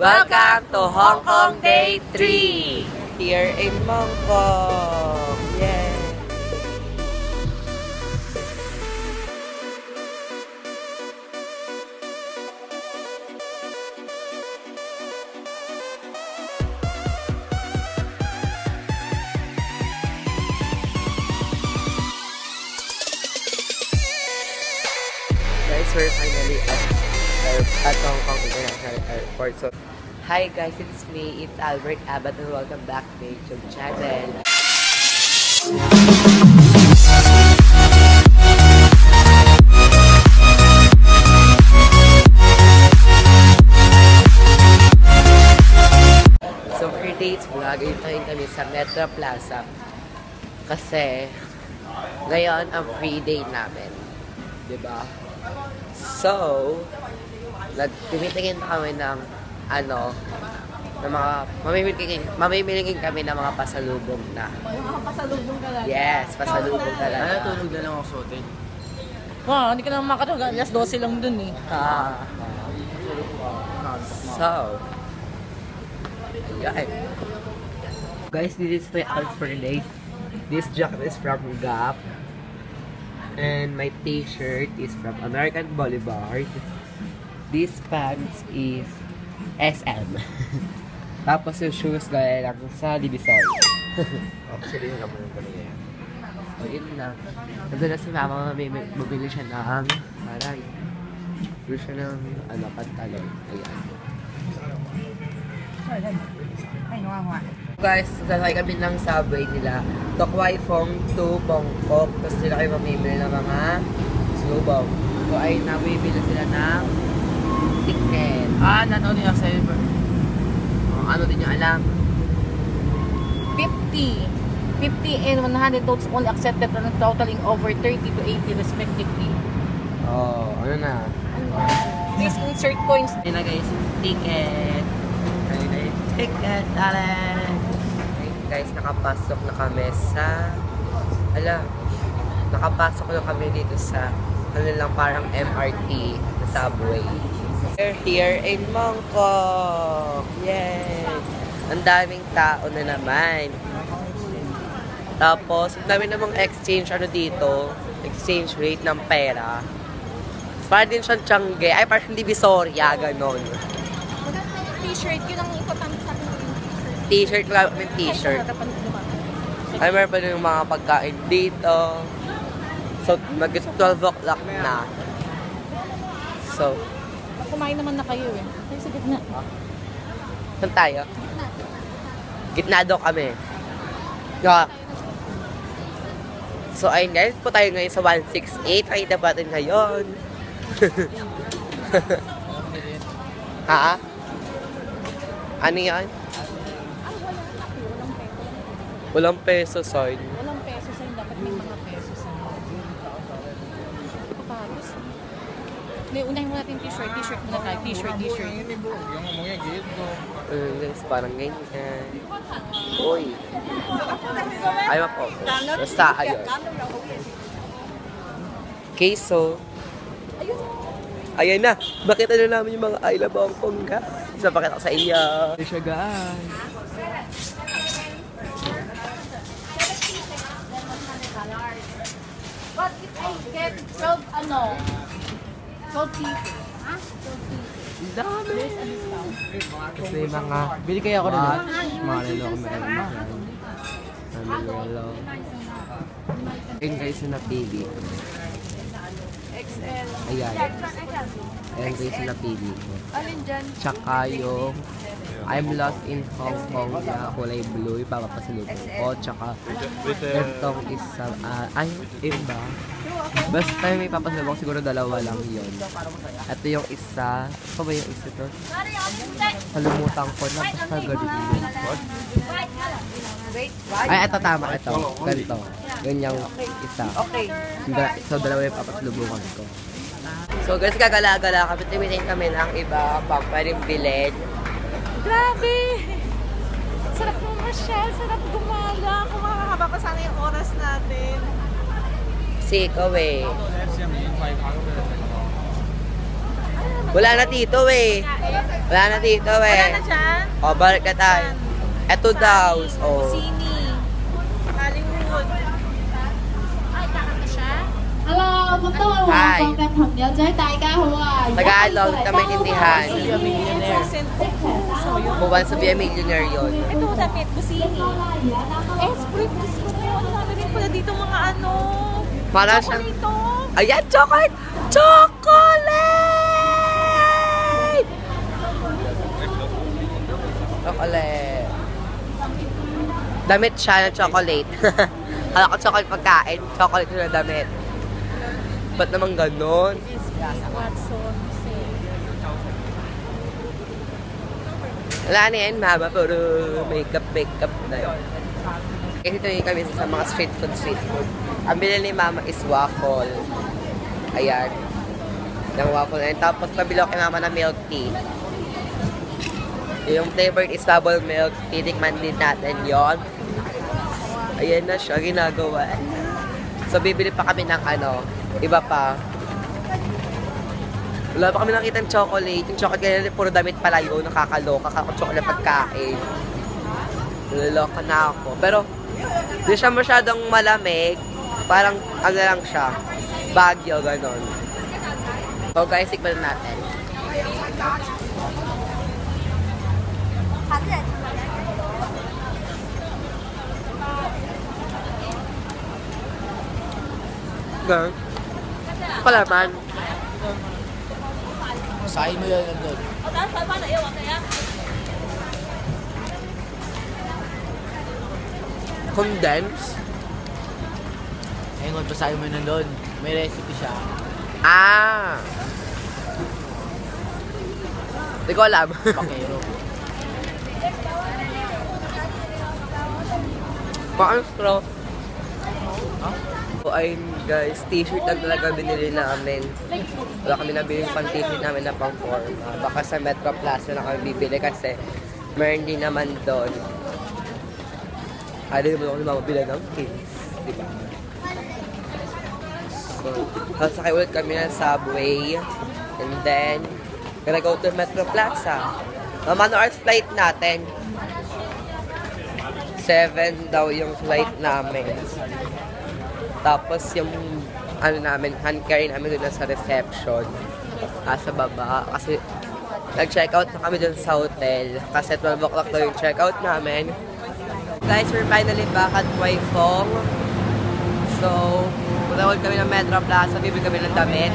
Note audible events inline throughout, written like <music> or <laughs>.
Welcome to Hong Kong Day 3! Here in Hong Kong! Yay! Guys, we're finally at, at Hong Kong International Airport. Hi guys, it's me, it's Albert Abbott, and welcome back to my YouTube channel. So, for today's vlog, itayin kami sa Metro Plaza. Kasi, ngayon ang free day namin. ba? So, nagtimitingin na kami ng ano, ng mga mamimili mamimili kami ng mga pasalubong na. Yung mga pasalubong ka lang. Yes, pasalubong Ano, talaga. tulog na lang ako sa hotel. Wow, hindi ka naman makatulog. Alas 12 lang dun eh. Ah. So, ayan. Guys, this is my outfit for today. This jacket is from Gap. And my t-shirt is from American Boulevard. This pants is SM. <laughs> Tapos yung shoes gaya lang sa Divisory. Actually, yun naman yung kanina yan. So, yun lang. Nandun na si mama, may, may, bumili siya ng, parang, bumili siya ng, ano, pantalon. Ayan. Guys, sasakay kami ng subway nila. Tokwai Fong to Bangkok. Tapos nila kayo mamimili ng mga slubong. So, ay nabibili sila ng ticket. Ah, nanaw din ako sa'yo. Oh, ano din nyo alam? 50. 50 and 100 notes only accepted and totaling over 30 to 80 respectively. Oh, ano na? Please insert coins. Ayun na guys, ticket. Ayun yung ticket. Ayun guys, nakapasok na kami sa... Ala, nakapasok na kami dito sa ano lang parang MRT na subway. We're here in Mongkok! Yay! Ang daming tao na naman. Tapos, ang dami namang exchange ano dito, exchange rate ng pera. Parang din siyang Tiangge. Ay, parang Divisoria, ganon. T-shirt, yun ang importante sa akin. T-shirt lang, may t-shirt. Ay, meron pa yung mga pagkain dito. So, mag 12 o'clock na. So, Kumain naman na kayo eh. Ay, sa gitna. saan tayo? Gitna daw kami. Yeah. So, ayun guys, po tayo ngayon sa 168. Nakita ba natin ngayon? <laughs> ha? Ano yan? Walang peso, sign. Walang peso sa'yo. Dapat may mga peso sa'yo. Papalos. Hindi, unahin mo natin yung t-shirt. T-shirt muna tayo. T-shirt, t-shirt. Uh, guys, parang ganyan. Uy. Ayaw po. Basta, ayun. Okay, so. Ayan na. Makita na namin yung mga I love Hong Kong guys. Isa pakita ko sa inyo. Ayan siya guys. But if I get 12, ano, 12 pieces. Ha? 12 pieces. Ang dami. Kasi mga... Bili kaya ako rin. Wow. Mga lalo ako meron. Hello. Ayun guys, napili. ko. XL. Ayan. Ayan guys, yung napili ko. Alin dyan? Tsaka yung I'm lost in Hong Kong na kulay blue, ipapapasalubong ko. Tsaka itong isa, ah, ay, iba. Basta may papasalubong, siguro dalawa lang yun. Ito yung isa, ano ba yung isa to? Kalimutan ko na, basta ganun. Ay, ito tama, ito. Ganito. Ganyang isa. Okay. So, dalawa yung papasalubungan ko. So, guys, gagala-gala kami. Timitin kami ng iba pang bilhin. Grabe! Sarap mamasyal, sarap gumala. Kung makakaba pa sana yung oras natin. Kasi ikaw eh. Ano Wala na dito eh. Wala na dito Wala eh. na dyan? O, balik na tayo. Eto daw. Oh. Sini. Hollywood. Ay, kakanta siya? Hello，Huwag daw ang Hi. bakit hamdil dyan. Taika ho ah. Tagalog na maintindihan. Who wants to be millionaire yun? Ito mo sa Pitbusini. Eh, spring ano, ano dito. Ano? Ayan, chocolate! Chocolate! Chocolate. Damit siya na chocolate. <laughs> Kala ko chocolate pagkain, chocolate na damit. Ba't naman ganon? Watson. Wala na yan, mama. Puro makeup, makeup na yun. Kasi yung kami sa mga street food, street food. Ang bilhin ni mama is waffle. Ayan. Yung waffle na yun. Tapos pabilo kay mama ng milk tea. Yung flavored is bubble milk. Titikman din natin yon. Ayan na siya, ginagawa. So, bibili pa kami ng ano, iba pa. Wala pa kami nakita ng chocolate. Yung chocolate kanina, puro damit pala yun. Nakakaloka. Kako chocolate pagkain. Naloloka na ako. Pero, di siya masyadong malamig. Parang, ano lang siya. Bagyo, ganon. So guys, tikman na natin. Girl. Palaman. Sahin mo yan nandun. Condensed. Ayun, basahin mo yan nandun. May recipe siya. Ah! Hindi ko alam. <laughs> Pakero. Paano straw? Huh? So, ayun guys, t-shirt lang talaga binili namin. Wala kami nabili pang t-shirt namin na pang forma. Baka sa Metro Plaza na kami bibili kasi meron din naman doon. Ay, di naman ako mabili ng kids. Di ba? So, sasakay ulit kami ng subway. And then, gonna go to Metro Plaza. Um, ano our flight natin? 7 daw yung flight namin. Tapos yung ano namin, hand carry namin doon sa reception. Ah, sa baba. Kasi nag-check out na kami doon sa hotel. Kasi 12 o'clock daw yung check out namin. Guys, we're finally back at Waifong. So, ulit kami ng Metro Plaza. Bibili kami ng damit.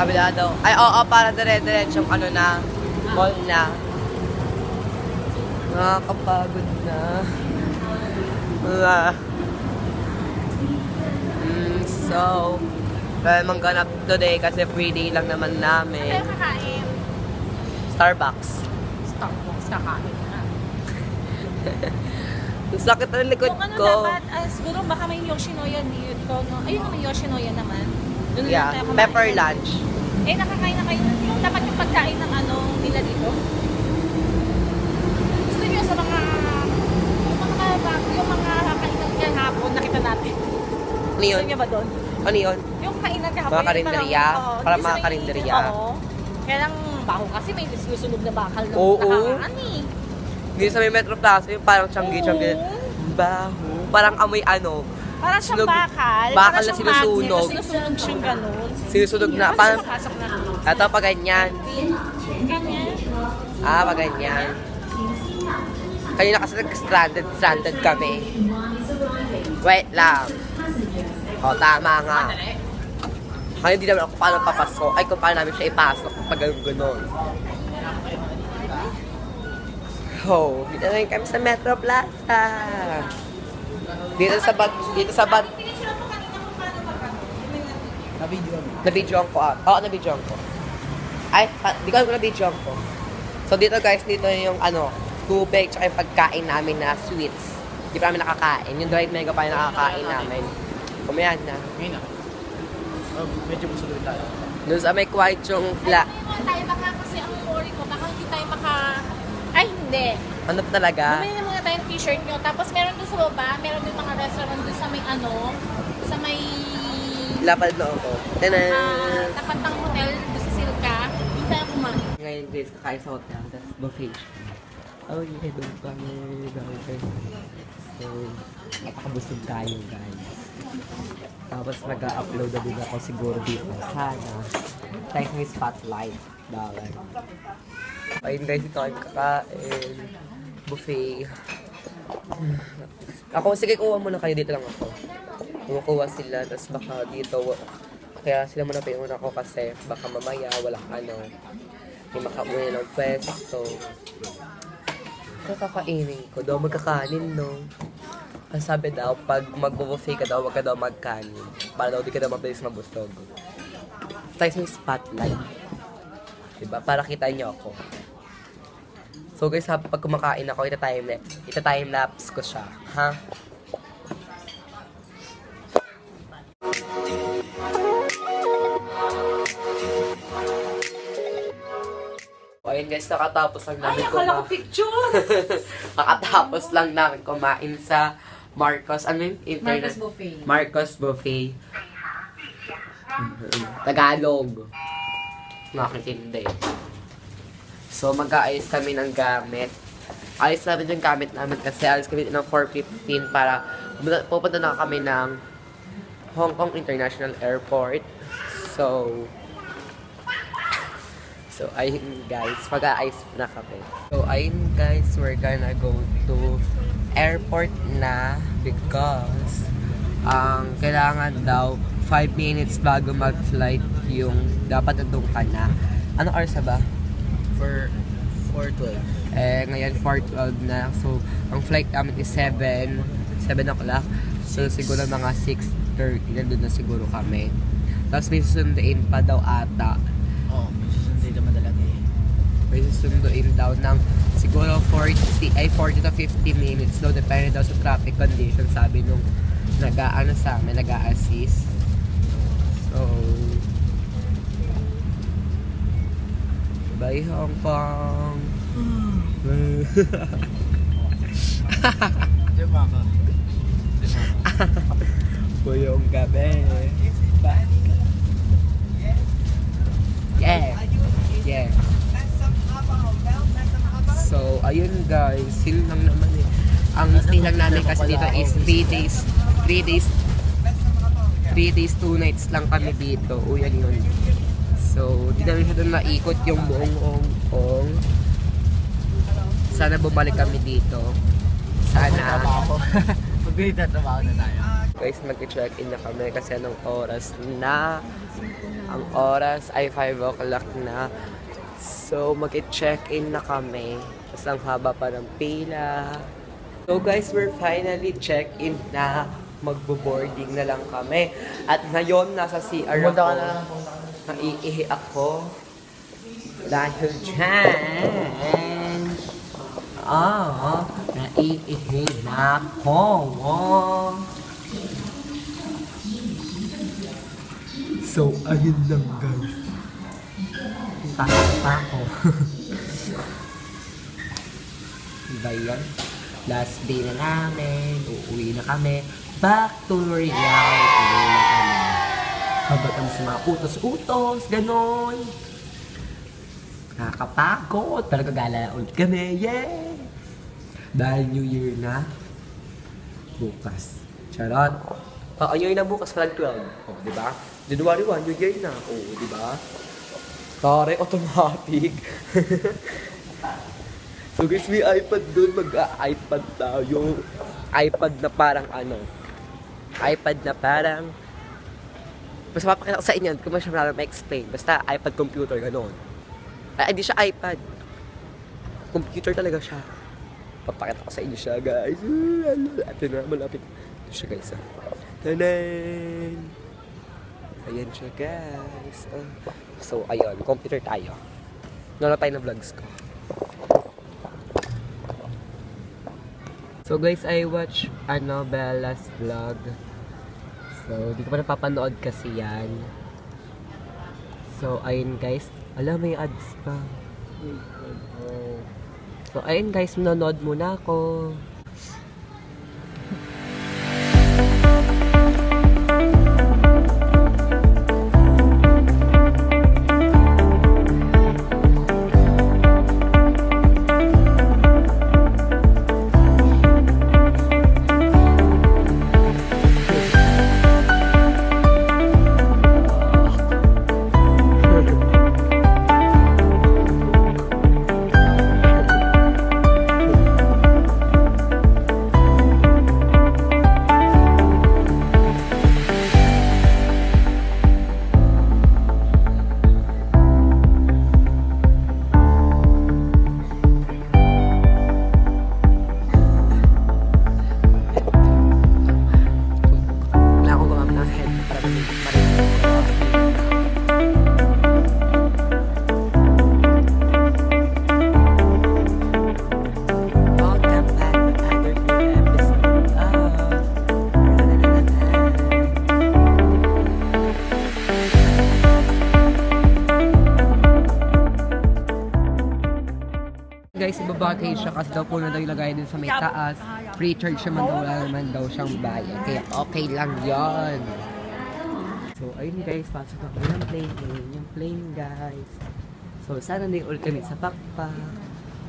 Kabila daw. Ay, oo, para dire-diretsong ano na, mall na. Nakakapagod na. Wala. Mm, so, kaya mangganap today kasi free day lang naman namin. Kaya kakain. Starbucks. Starbucks kakain na. <laughs> Ang sakit ng likod Kung ano ko. dapat, ah, siguro baka may Yoshinoya dito. No? Ayun naman Yoshinoya naman. Doon Yeah, tayo kumain. pepper lunch. Eh, nakakain na kayo. Yung dapat yung pagkain ng ano nila dito. Gusto niyo sa mga yung mga yung mga niya hapon nakita natin. Ano Gusto ba doon? Ano yun? Yung kainan kahapon. Mga karinderya? Para mga karinderya? Oo. Kaya lang baho kasi may susunog na bakal na Oo. nakakaan eh. Hindi sa may Metro Plaza, yung parang tiyanggi-tiyanggi. Baho. Parang amoy ano. Parang siyang bakal. bakal na sinusunog. Sinusunog siyang ganun. Sinusunog na. Parang Parang, pasok na. ito pa ganyan. Ganyan. Ah, pa ganyan. Kanina kasi nag-stranded, stranded kami. Wait lang. O, tama nga. Kaya hindi naman ako paano papasok. Ay, kung paano namin siya ipasok pag ganun ganon. Oh, dito na kami sa Metro Plaza. Dito sa bag, dito sa bag, Na-video mo. na-videoan ko ah. Oo, na-videoan ko. Ay, di ko alam kung na-videoan ko. So dito guys, dito yung ano, tubig tsaka yung pagkain namin na sweets. Hindi pa namin nakakain. Yung dried mega pa yung nakakain namin. Kumayan na. Ngayon na. Oh, medyo musulog tayo. Doon sa may quiet yung fla. Hindi tayo maka kasi ang worry ko, baka hindi tayo maka... Ay, hindi. Ano pa talaga? Bumili muna tayo ng t-shirt nyo. Tapos meron dun sa baba, meron din mga restaurant dun sa may ano, sa may lapad na ako. Tanan! Ah, tapat ng hotel, doon sa Silka. Punta ako man. Ngayon guys, kakain sa hotel, tapos buffet. Oh yeah, doon kami, guys. So, napakabusog tayo guys. Tapos mag-upload na din ako siguro dito. Sana. Thanks may spotlight. Bawal. Ayun guys, ito kami kakain. Buffet. Ako, sige, kuha muna kayo. Dito lang ako. Kumukuha sila, tapos baka dito, kaya sila muna pa yung una ko kasi baka mamaya walang ano, may makauwi ng pwesto. Kakakainin ko daw, magkakanin no. Ang sabi daw, pag mag-buffet ka daw, wag ka daw magkanin. Para daw di ka daw mabilis mabustog. Tayo sa spotlight. Diba? Para kita niyo ako. So guys, ha, pag kumakain ako, ita-time lapse. Ita-time lapse ko siya. Ha? O ayun guys, nakatapos lang namin kumain. picture! <laughs> Nakatapos lang namin kumain sa Marcos. Ano yun? Internet? Marcos Buffet. Marcos Buffet. Mhm. Tagalog. Nakakitindi. So, mag-aayos kami ng gamit. Ayos namin yung gamit namin kasi alis kami ng 4.15 para pupunta na kami ng Hong Kong International Airport. So, So, ayun guys, mag-aayos na kami. So, ayun guys, we're gonna go to airport na because ang kailangan daw 5 minutes bago mag-flight yung dapat nandun ka na. Anong oras na ba? For 412. Eh, ngayon 4.12 na. So, ang flight namin is 7, 7 o'clock. So, siguro mga 6.30 nandun na siguro kami. Tapos may susunduin pa daw ata oh, may susunod naman talaga eh. May susunduin daw ng siguro 40, ay 40 to 50 minutes daw. Depende daw sa traffic condition, sabi nung nag-ano sa amin, nag-a-assist. So, bye Hong Kong! Diba <laughs> ka? Buyong gabi. Yeah. Yeah. So, ayun guys, yun lang naman eh. Ang stay lang namin kasi dito is 3 days, 3 days, 3 days, 2 nights lang kami dito. O yan yun. So, di namin siya doon naikot yung buong Hong Kong. Sana bumalik kami dito. Sana. <laughs> Mag-grade na trabaho na tayo. Guys, mag-check-in na kami kasi anong oras na. Ang oras ay 5 o'clock na. So, mag-check-in na kami. Tapos ang haba pa ng pila. So guys, we're finally check-in na. Magbo-boarding na lang kami. At ngayon, nasa CR ako. ka na lang. Naiihi ako. Dahil dyan. Ah, naiihi na ako. Oh. So, ayun lang guys. Ako. <laughs> diba yan? Last day na namin. Uuwi na kami. Back to reality na kami. Habang kami sa mga utos-utos, ganon. Nakakapagod. Pero gagala ulit kami. Yay! Dahil New Year na. Bukas. Charot. Ah, New Year na bukas, flag 12. O, di ba? January 1, New Year na. O, di ba? Tare, automatic. <laughs> so guys, may iPad doon. Mag-iPad tayo. iPad na parang ano. iPad na parang Basta papakita ko sa inyo, kung masyadong marami ma-explain. Basta iPad computer, gano'n. Ay, hindi siya iPad. Computer talaga siya. Papakita ko sa inyo siya, guys. Ito na, malapit. Ito siya, guys. ah. Tanan! Ayan siya, guys. Ah. So, ayun. Computer tayo. Nola tayo na vlogs ko. So, guys, I watch, ano, Bella's vlog. So, di ko pa napapanood kasi yan. So, ayun guys. Alam, may ads pa. So, ayun guys, manonood muna ako. Ibabagay siya kasi daw po na daw ilagay din sa may taas. Free charge naman daw, wala naman daw siyang bayad. Kaya okay lang yon. So, ayun guys, pasok na kami ng plane. Ayun yung plane guys. So, sana hindi ulit kami sa pakpak.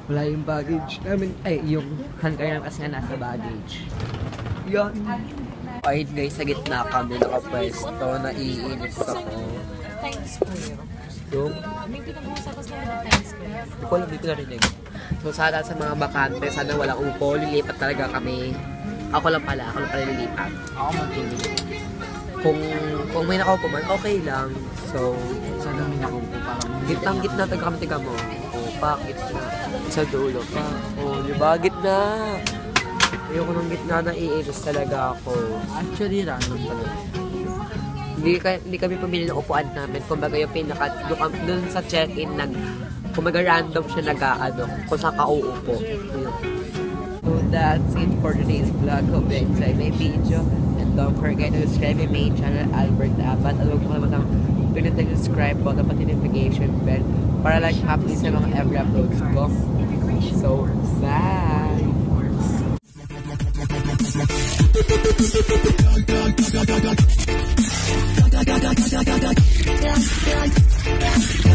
Wala yung baggage namin. Ay, yung hanggar namin kasi nga nasa baggage. Yan. Ayun guys, sa gitna kami nakapwesto. Naiinis ako. Times Square. Yung May pinag-uusapos namin ng Times Square. Hindi ko alam, ko narinig. So sana sa mga bakante, sana walang upo, lilipat talaga kami. Ako lang pala, ako lang pala lilipat. Ako magpili. Kung, kung may nakaupo man, okay lang. So, Sa dami na kung parang gitnang gitna taga kami tiga mo. O, pa, gitna. Sa dulo pa. O, di ba? Gitna. Ayoko ng gitna na iinis talaga ako. Actually, random talaga. Hindi, hindi kami pumili ng upuan namin. Kumbaga yung pinaka, doon, sa check-in, nag, kumbaga random siya nag-ano, kung saan ka uupo. So that's it for today's vlog. Hope you enjoyed my video. And don't forget to subscribe my main channel, Albert Abat. At huwag mo kalimutan pinutin yung subscribe button pati notification bell para like happy sa mga every uploads ko. So, bye! Yeah.